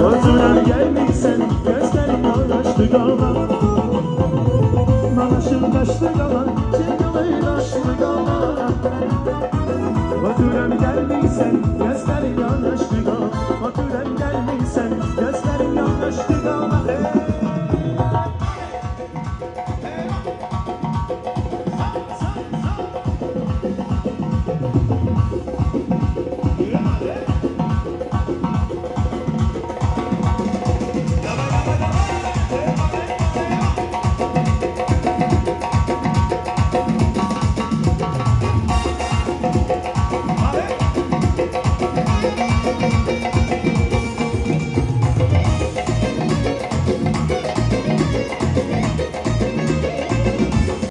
Olana geldim, sen gözlerin ağlaştı kalma Manaşım kaçtı kalan Görmeden bilsen gözlerin yanaştı